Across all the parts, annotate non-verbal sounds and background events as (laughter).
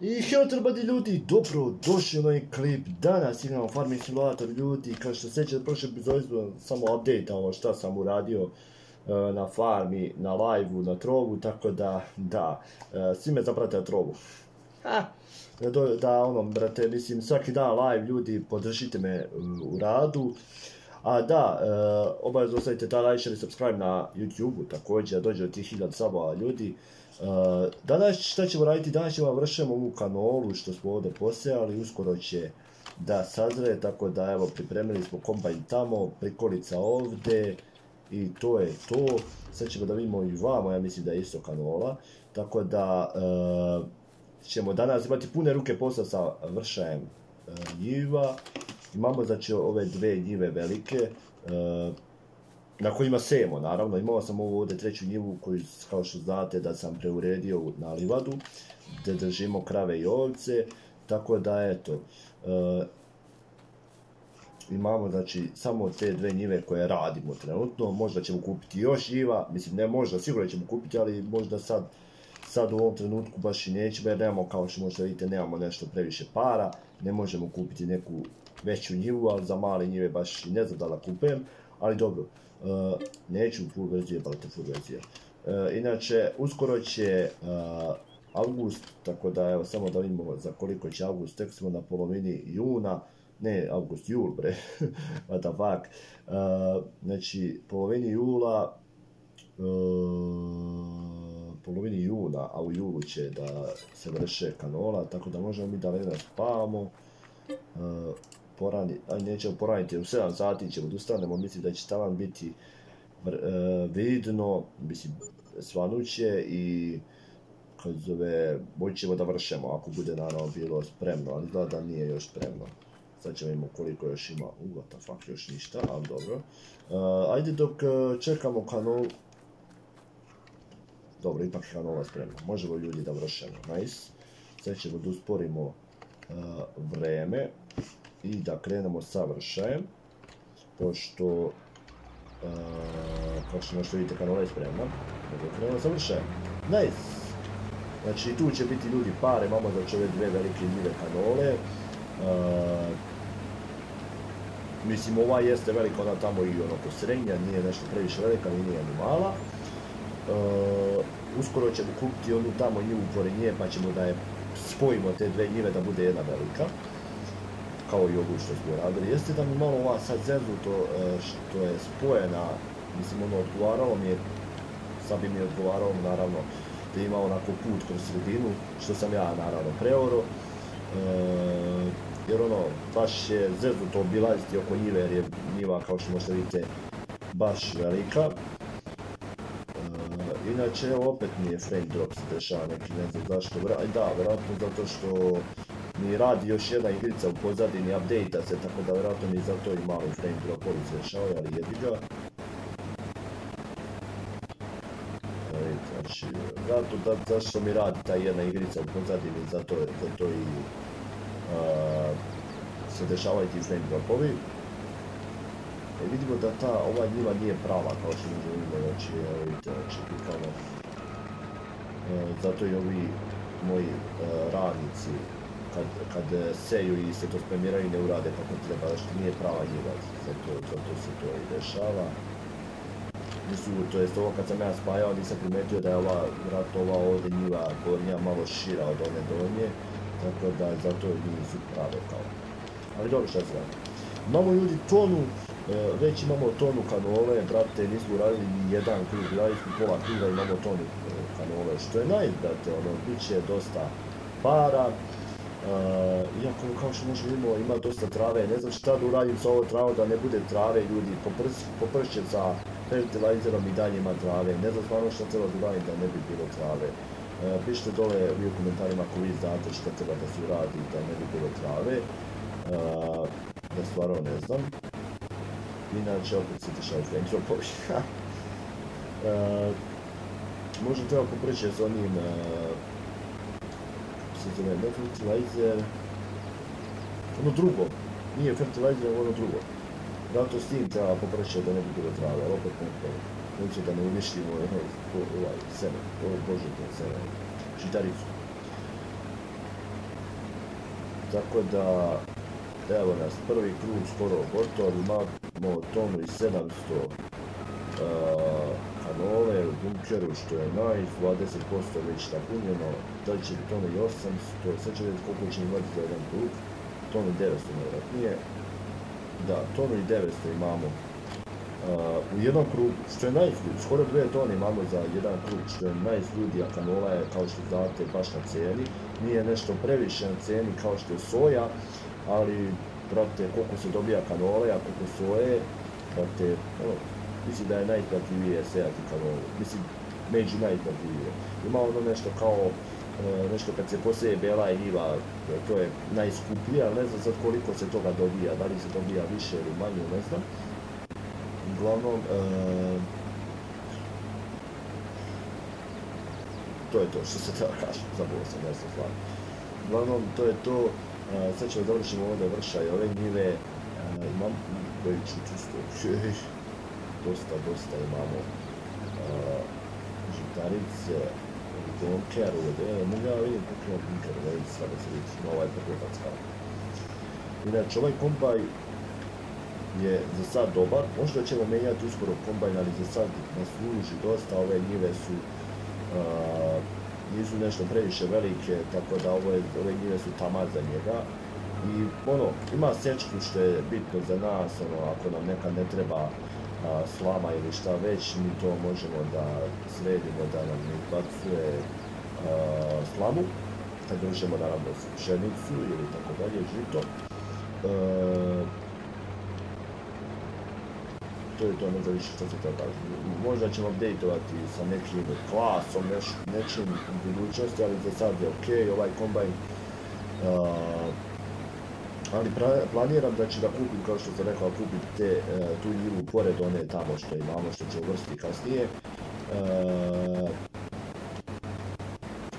I hello everybody ljudi, dobro došli u novi klip. Danas igramo Farming Simulator ljudi, kao što sećate prošle epizode samo update ovo šta sam uradio e, na farmi, na live na trovu, tako da, da, e, svi me zaprate na trovu. Ha, da, da, ono, brate, mislim, svaki dan live ljudi, podržite me e, u radu. A da, obavezno ostavite taj like, share i subscribe na YouTube-u također, dođe do tih 1000 sabova ljudi. Uh, danas šta ćemo raditi? Danas ćemo vršemo ovu kanolu što smo ovdje posejali, uskoro će da sazre, tako da evo pripremili smo kombajn tamo, prikolica ovdje i to je to. Sad ćemo da vidimo i vamo, ja mislim da je isto kanola, tako da uh, ćemo danas imati pune ruke posla sa vršajem uh, njiva. Imamo znači ove dve njive velike, na kojima sejemo naravno. Imao sam ovu ovdje treću njivu koju kao što znate da sam preuredio na livadu gdje držimo krave i ovce. Tako da eto, e, imamo znači samo te dve njive koje radimo trenutno. Možda ćemo kupiti još njiva, mislim ne možda, sigurno ćemo kupiti, ali možda sad sad u ovom trenutku baš i nećemo jer nemamo kao što možda vidite nemamo nešto previše para, ne možemo kupiti neku veću njivu, ali za male njive baš i ne znam da la kupujem, ali dobro, Uh, neću full verzije, brate, full verzije. Uh, inače, uskoro će uh, August, tako da evo samo da vidimo za koliko će August, tek smo na polovini juna, ne August, jul bre, (laughs) what the fuck. Znači, polovini jula, polovini juna, a u julu će da se vrše kanola, tako da možemo mi da spavamo porani, aj nećemo poraniti, u 7 sati ćemo da ustanemo, mislim da će tavan biti e, vidno, mislim, svanuće i kad zove, moći da vršemo, ako bude naravno bilo spremno, ali izgleda da nije još spremno. Sad ćemo imamo koliko još ima, u, what the fuck, još ništa, ali dobro. Uh, ajde dok uh, čekamo kanal, dobro, ipak kanola spremno, možemo ljudi da vršemo, nice. Sad ćemo da usporimo uh, vreme, i da krenemo sa vršajem, pošto, kao što možete vidite, kanola je spremna, da krenemo sa vršajem. Nice! Znači, tu će biti ljudi pare, imamo znači ove dve velike njive kanole. Mislim, ova jeste velika, ona tamo i onako srednja, nije nešto previše velika, ni nije ni mala. Uskoro ćemo kupiti onu tamo njivu pored nje, pa ćemo da je spojimo te dve njive da bude jedna velika kao i ovu što smo radili. Jeste da mi malo ova sad zeznuto e, što je spojena, mislim ono odgovaralo mi je, sad bi mi odgovaralo naravno da ima onako put kroz sredinu, što sam ja naravno preoro. E, jer ono, baš je zeznuto obilaziti oko njive jer je njiva kao što možete vidite baš velika. E, inače, opet mi je frame drop se dešava neki, ne znam zašto, da, vjerojatno zato što mi radi još jedna igrica u pozadini, update se, tako da vjerojatno mi zato i malo frame dropovi se rešao, ali jebi ga. Znači, vjerojatno da, zašto mi radi ta jedna igrica u pozadini, zato, zato i uh, se dešavaju ti frame dropovi. E, vidimo da ta, ova njiva nije prava, kao što možemo vidimo, znači, evo vidite, znači, pikano. E, zato i ovi moji uh, radnici kad, kad seju i se to spremiraju i ne urade kako treba, što nije prava njiva, zato, zato se to i dešava. Nisu, to jest ovo kad sam ja spajao nisam primetio da je ova, vratno ova ovdje njiva gornja malo šira od one donje, tako da zato nisu prave kao. Ali dobro šta radi. Imamo ljudi tonu, e, već imamo tonu kanole, brate, nismo uradili ni jedan krug, uradili smo pola kruga, imamo tonu e, kanole, što je naj, brate, ono, bit će dosta para, iako kao što možemo vidimo ima dosta trave, ne znam šta da uradim sa ovo travo da ne bude trave ljudi, popršće sa fertilizerom i dalje ima trave, ne znam stvarno šta treba da uradim da ne bi bilo trave. Uh, pišite dole u komentarima ako vi znate šta treba da se uradi da ne bi bilo trave, uh, da stvarno ne znam. Inače opet se dešava (laughs) uh, možda treba popršće s onim uh, se zove, ne fertilizer, ono drugo, nije fertilizer, ono drugo. Zato s tim treba popraćati da ne bi bilo trave, ali opet ne. Neće da ne uništimo ovaj seme, ovo bože to žitaricu. tako da, evo nas, prvi krug skoro gotov, imamo tonu i 700 kanole u bunkeru, što je nice, 20% već napunjeno, da će biti tonu i 800, sad će vidjeti koliko će imati za jedan krug, tonu i 900 nevjerojatnije, da, tonu i 900 imamo u jednom krugu, što je skoro dvije tone imamo za jedan krug, što je najsludi, a kanola je, kao što znate, baš na cijeni. Nije nešto previše na cijeni kao što je soja, ali, brate, koliko se dobija kanole, a koliko soje, brate, ono, mislim da je najisplativije sejati kanolu. Mislim, među najisplativije. Ima ono nešto kao, e, nešto kad se poseje bela i njiva, to je najskuplije, ali ne znam sad koliko se toga dobija, da li se dobija više ili manje, ne znam uglavnom, e, to je to što se treba kažem, zabavio sam, ne znam Uglavnom, to je to, e, sad ćemo završimo ovdje vrša i ove njive, e, imam koji ću čisto, (laughs) dosta, dosta imamo žitarice, bunker ovdje, mogu ja vidim koliko imam bunker, da vidim sad da se vidi, ovaj poklopac Inače, ovaj kombaj je za sad dobar. Možda ćemo menjati uskoro kombajn, ali za sad nas služi dosta. Ove njive su nisu nešto previše velike, tako da ove, ove njive su tama za njega. I ono, ima sečku što je bitno za nas, ono, ako nam neka ne treba slama ili šta već, mi to možemo da sredimo da nam ne izbacuje slamu, kad dođemo naravno pšenicu ili tako dalje, žito. E, to je to, znam više što se kaže. Možda ćemo updateovati sa nekim klasom, nečim u budućnosti, ali za sad je ok, ovaj kombajn. Ali planiram da ću da kupim, kao što sam rekao, kupim te, e, tu njivu pored one tamo što imamo, što će uvrstiti kasnije. E,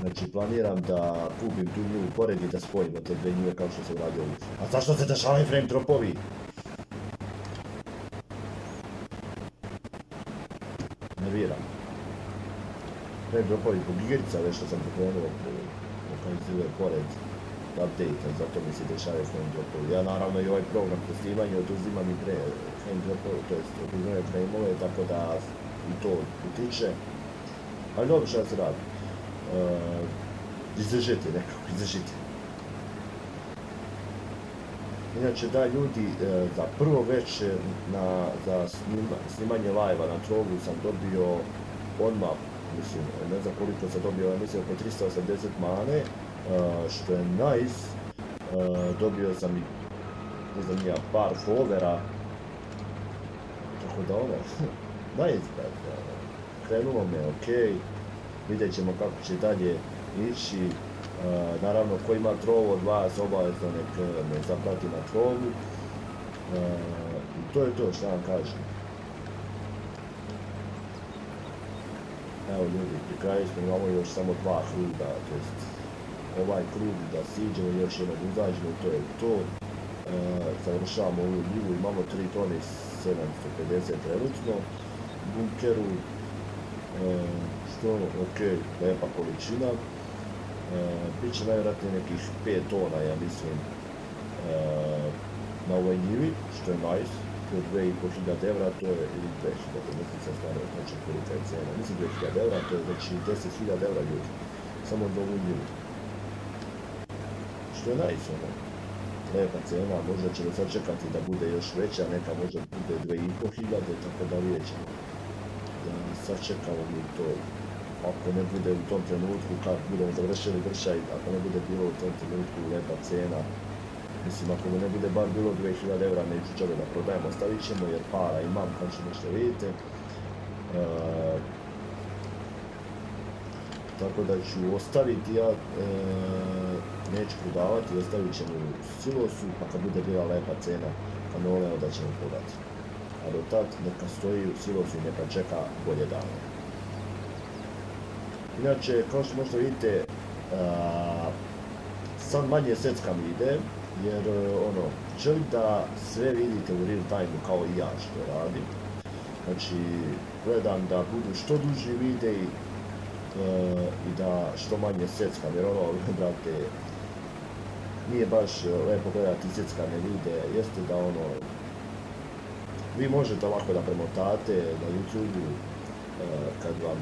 znači planiram da kupim tu njivu pored i da spojimo te dve njive kao što sam radio. A zašto se dešavaju frame dropovi? nervira. Ne dropovi po gigerica, već što sam pokrenuo lokalizuje pored update zato mi se dešavaju frame dropovi. Ja naravno i ovaj program za snimanje oduzimam i pre dropovi, to jest oduzimaju frame tako da i to utiče. Ali dobro što se radi. Uh, izdržite nekako, izdržite. Inače da ljudi, e, za prvo već na, za snimanje live na trogu sam dobio odmah, mislim, ne znam koliko sam dobio, mislim oko 380 mane, e, što je nice. E, dobio sam i, znam ja, par fovera, tako da ono, (laughs) nice, krenulo me, ok, vidjet ćemo kako će dalje ići, naravno, ko ima trovo od vas, obavezno nek me zaprati na trovu. I to je to što vam kažem. Evo ljudi, pri kraju smo imamo još samo dva kruga, to jest ovaj krug da siđemo još jednog uzađemo, to je to. završavamo ovu ljivu, imamo 3 tone 750 trenutno bunkeru. što ono, ok, lepa količina. E, bit će najvjerojatnije nekih 5 tona, ja mislim, e, na ovoj njivi, što je nice, je 2500 evra, to je, ili 2000, mislim sam stvarno točno kolika je cena, mislim 2000 evra, to je znači 10.000 evra ljudi, samo za ovu njivu. Što je nice, ono, lepa cena, možda ćemo sad čekati da bude još veća, neka možda bude 2500, tako da vidjet ćemo. Da sad čekamo mi to ako ne bude u tom trenutku kad budemo završili vršaj, ako ne bude bilo u tom trenutku lepa cena, mislim ako ne bude bar bilo 2000 eura neću čovjek da prodajemo, ostavit ćemo jer para imam kao što nešto vidite. E, tako da ću ostaviti ja, e, neću prodavati, ostavit ćemo u silosu, pa kad bude bila lepa cena kanole, onda ćemo prodati. A do tad neka stoji u silosu i neka čeka bolje dane. Inače, kao što možete vidite, sad manje seckam ide, jer ono, želim da sve vidite u real time kao i ja što radim. Znači, gledam da budu što duži videi e, i da što manje seckam, jer ono, (laughs) brate, nije baš lepo gledati sjeckane vide, jeste da ono, vi možete lako da premotate na YouTube kad vam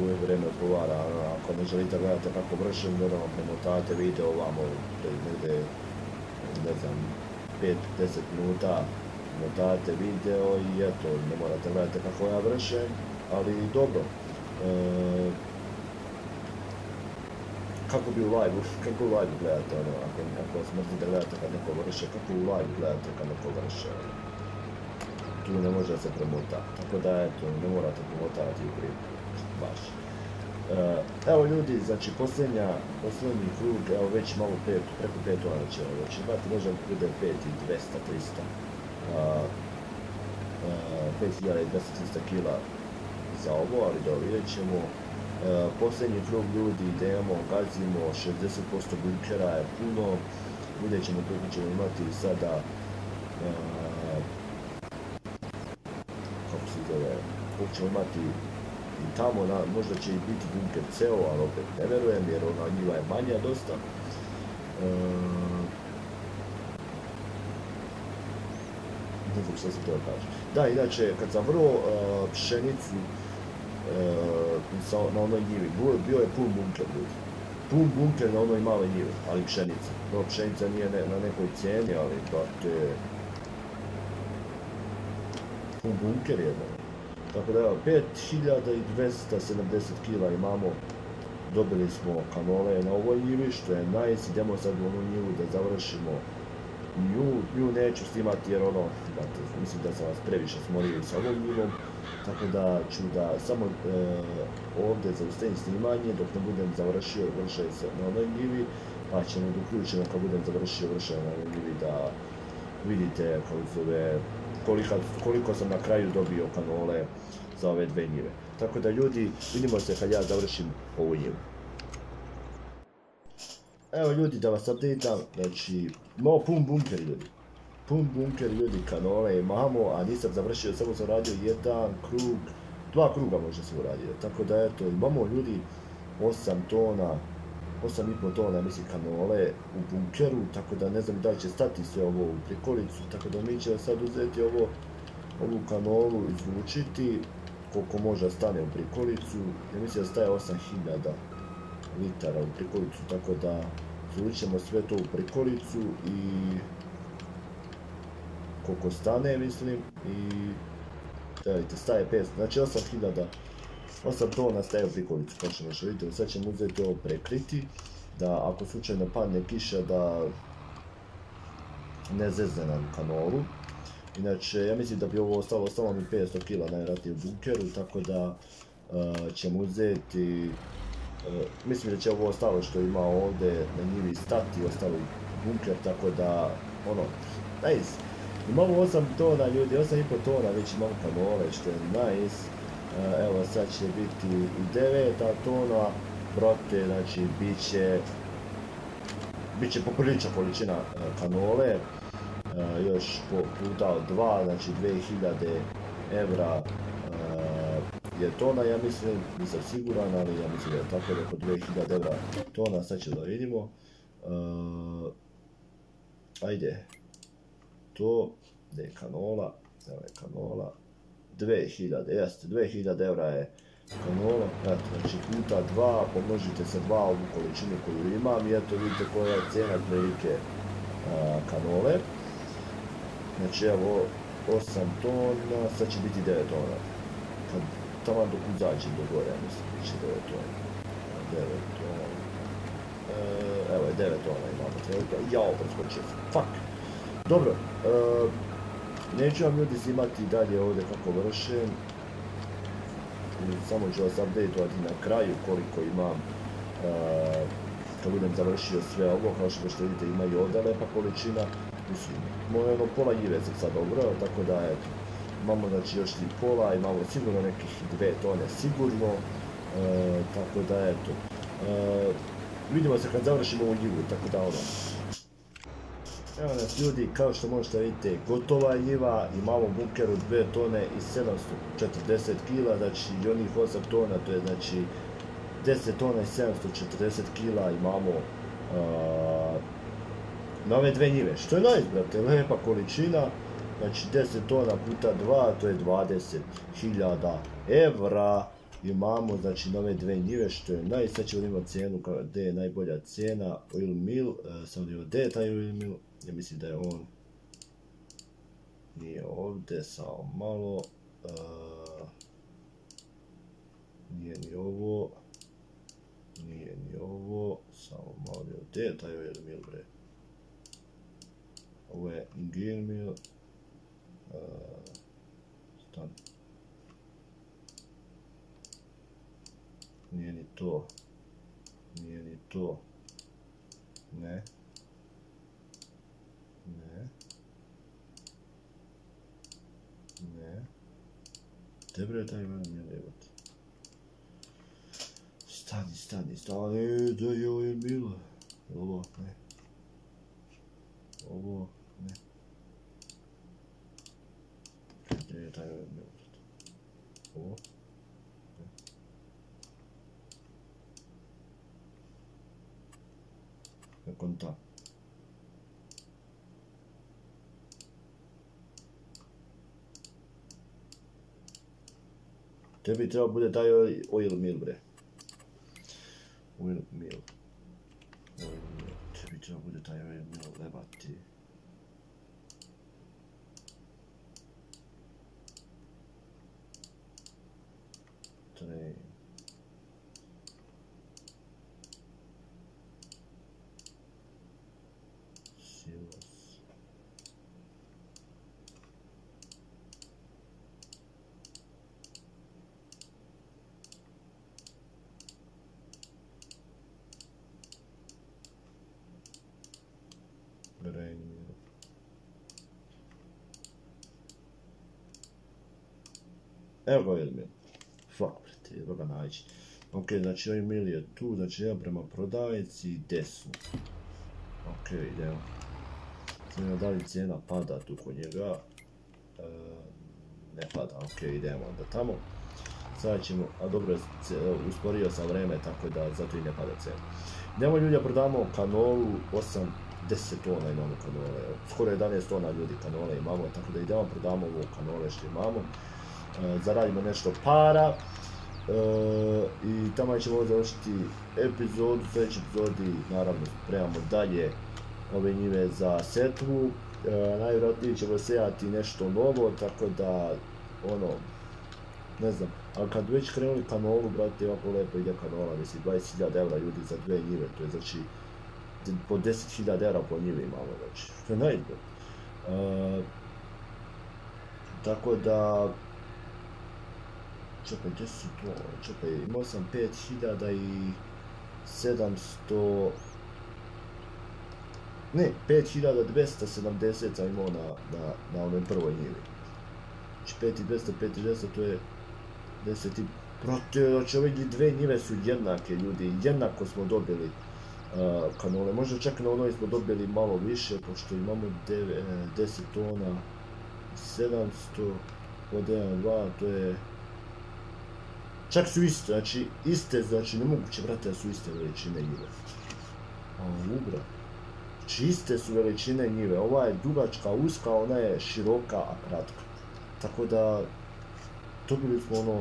uvijek vrijeme odgovara, ako ne želite gledati kako vršim, da vam premotate video ovamo, negdje, ne znam, 5-10 minuta, motate video i eto, ne morate gledati kako ja vršem, ali dobro. E, kako bi u live, kako u live gledate, ono, ako, ako mrzite gledate kad neko vrše, kako u live gledate kad neko vrše, ono. Tu ne može da se premota, tako da eto, ne morate premotati u primu, baš. E, evo ljudi, znači posljednja, posljednji krug, evo već malo pet, preko pet ona će već imati, možda bude pet i 200, 300. Uh, 5200 kila za ovo, ali dobro, vidjet ćemo. E, posljednji krug ljudi idemo, gazimo, 60% bunkera je puno, vidjet ćemo koliko ćemo imati sada, e, kako se zove, koliko ćemo imati i tamo, možda će i biti bunker ceo, ali opet ne verujem jer ona njiva je manja dosta. E, ne što kaže. Da, inače, kad sam vrlo pšenicu na onoj njivi. Bio je pun bunker ljudi. Pun bunker na onoj maloj njivi, ali pšenica. No, pšenica nije na nekoj cijeni, ali je Pun bunker jedan. Tako da evo, 5270 kila imamo. Dobili smo kanole na ovoj njivi, što je nice. Idemo sad u onu njivu da završimo nju, nju neću snimati jer ono, mislim da sam vas previše smorio sa ovom njivom. Tako da ću da samo e, ovdje zaustavim snimanje dok ne budem završio vršaj se na onoj njivi, pa ćemo doključeno kad budem završio vršaj na onoj da vidite zove, koliko sam na kraju dobio kanole za ove dve njive. Tako da ljudi, vidimo se kad ja završim ovu njivu. Evo ljudi da vas updateam, znači, malo pun bunker ljudi pun bunker ljudi kanole imamo, a nisam završio, samo sam radio jedan krug, dva kruga možda sam uradio, tako da eto, imamo ljudi 8 tona, 8,5 tona mislim kanole u bunkeru, tako da ne znam da li će stati sve ovo u prikolicu, tako da mi će sad uzeti ovo, ovu kanolu, izvučiti, koliko može stane u prikolicu, ja mislim da staje 8000 litara u prikolicu, tako da izvučemo sve to u prikolicu i koliko stane, mislim, i gledajte, staje 5, znači 8000, 8 tona staje u prikolicu, kao što vidite, sad ćemo uzeti ovo prekriti, da ako slučajno padne kiša, da ne zezne nam kanolu. Inače, ja mislim da bi ovo ostalo, ostalo mi 500 kg najvjerojatnije u bunkeru, tako da uh, ćemo uzeti, uh, mislim da će ovo ostalo što ima ovdje na njivi stati, ostali bunker, tako da, ono, nice. Imamo 8 tona ljudi, 8,5 tona već imamo kanole što je nice. E, evo sad će biti i 9 tona, brote, znači bit će bit će poprilična količina e, kanole, e, još po puta od 2, znači 2000 evra je tona, ja mislim, nisam siguran, ali ja mislim da je tako da oko 2000 evra tona, sad će da vidimo. Ajde, to, gdje je kanola, evo je kanola, 2000, jeste, 2000 eura je kanola, eto, znači puta 2, pomnožite sa 2 ovu količinu koju imam i eto vidite koja je cijena prilike kanole. Znači evo 8 tona, sad će biti 9 tona. Kad tamo dok uzađem do gore, ja mislim, bit će 9 tona. 9 tona. E, evo je 9 tona imamo trenutno. Jao, preskočio sam. Fuck. Dobro, uh, neću vam ljudi snimati dalje ovdje kako vršem. Samo ću vas updateovati na kraju koliko imam uh, kad budem završio sve ovo, kao što vidite ima i ovdje lepa količina. Mislim, moje ono pola njive sam sad dobro, tako da eto. Imamo znači još i pola, imamo sigurno nekih dve tone sigurno, uh, tako da eto. vidimo se kad završimo ovu njivu, tako da ono, Evo nas ljudi, kao što možete vidjeti, gotova njiva, imamo bunkeru 2 tone i 740 kila, znači i onih 8 tona, to je znači 10 tona i 740 kila imamo na ove dve njive. Što je nice, brate, lepa količina. Znači 10 tona puta 2, to je 20.000 evra. Imamo znači nove dve njive što je nice. Sad ćemo imati cijenu gdje je najbolja cijena. Oil mill, e, samo da gdje je taj oil mill. Ja mislim da je on nije ovdje, samo malo. E, nije ni ovo. Nije ni ovo. Samo malo gdje je taj oil mill bre. Ovo je Gain mill. Stan. Nije ni to. Nije ni to. Ne. Ne. Ne. Tebe je taj jedan je jebati. Stani, stani, stani, da je ovo je bilo. Ovo, ne. Ovo, ne. Gdje je taj jedan bilo? Ovo. Ne konta. Tebi treba bude taj oil mill bre. Oil mill. Oil mill. Tebi treba bude taj oil mill lebati. Mill. Evo ga oil mill. Fuck, brate, evo ga naći. Ok, znači ovaj mil je tu, znači idemo prema prodavnici desno. Ok, idemo. Idemo da li cijena pada tu kod njega. E, ne pada, ok, idemo onda tamo. Sada ćemo, a dobro, usporio sam vreme, tako da zato i ne pada cijena. Idemo ljudi, prodamo kanolu, 8, 10 tona imamo kanole, skoro 11 tona ljudi kanole imamo, tako da idemo prodamo ovo kanole što imamo. E, zaradimo nešto para. E, I tamo ćemo završiti epizodu, u sljedećoj epizodi naravno spremamo dalje ove njive za setvu. E, najvjerojatnije ćemo sejati nešto novo, tako da ono, ne znam, ali kad već krenuli kanolu, brate, ovako lepo ide kanola, mislim 20.000 eura ljudi za dve njive, to je znači po 10.000 eura po njivi imamo, znači, što je najbolje. E, tako da, čekaj, gdje su to, čekaj, imao sam 5000 i 700, ne, 5270 sam imao na, na, na onoj prvoj njivi. Znači 5200, 5200, to je 10 i... Proti, znači ove dve njive su jednake ljudi, jednako smo dobili kanole. Možda čak na onoj smo dobili malo više, pošto imamo 9, 10 tona, 700, od 1, 2, to je Čak su iste, znači iste, znači nemoguće brate da su iste veličine njive. Ubra. Znači iste su veličine njive, ova je dugačka, uska, ona je široka, a kratka. Tako da, dobili smo ono,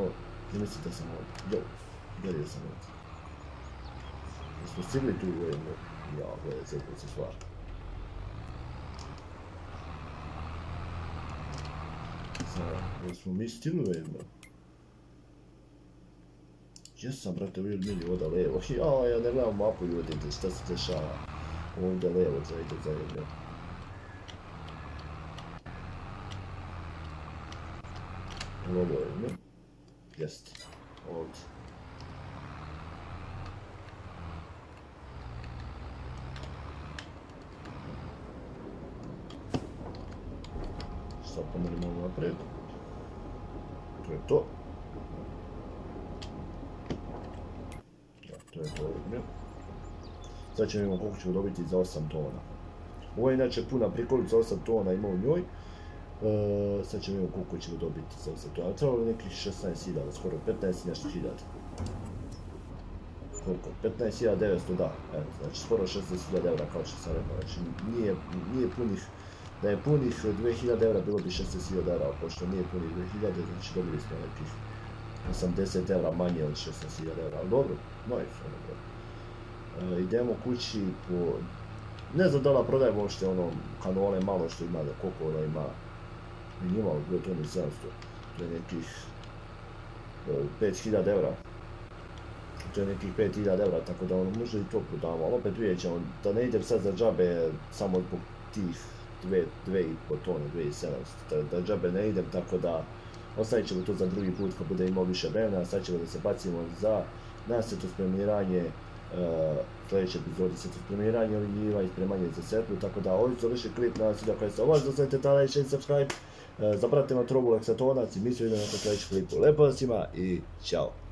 ne mislite sam ovdje, jo, gledaj sam ovdje. Jesmo stigli tu u jednu, ja, gledaj, zebro se stvar. Znači, jesmo mi stigli u jednu? Jesam, brate, Will Milli oda levo. Ja, ja ne gledam mapu ljudi, šta se dešava. Ovdje levo za ide za jedno. Ovo je, ne? Sad pomerimo naprijed. To je to. To je to ovdje. Sad ćemo vidjeti koliko ćemo dobiti za 8 tona. Ovo je inače puna prikolica, 8 tona ima u njoj. E, sad ćemo vidjeti koliko ćemo dobiti za 8 tona. Trebalo bi nekih 16.000, skoro 15 nešto hiljada. koliko, 15.900 da, evo, znači skoro 16.000 eura kao što sam rekao, znači nije, nije punih, da je punih 2000 eura bilo bi 16.000 eura, pošto nije punih 2000, znači dobili smo nekih 80 eura manje od 16.000 eura, ali dobro, nice, ono bro. E, idemo kući po, ne znam da li prodajem uopšte ono kanole malo što ima, koliko ono ima, minimal, bilo to ni 700, to je nekih 5000 eura. To je nekih 5000 eura, tako da ono može i to prodamo, ali opet vidjet ćemo, da ne idem sad za džabe samo zbog tih 2,5 tone, 2700, da, da džabe ne idem, tako da ostavit ćemo to za drugi put kad bude imao više vremena, sad ćemo da se bacimo za nasetu spremiranje, uh, sljedeće epizode se spremiranje oljiva i spremanje za setlu, tako da ovdje su više klip na video koje se ovaj, ostavite taj like, share, subscribe, uh, zapratite na Trobu Leksatonac i mi se vidimo na sljedećem klipu. Lepo svima i čao!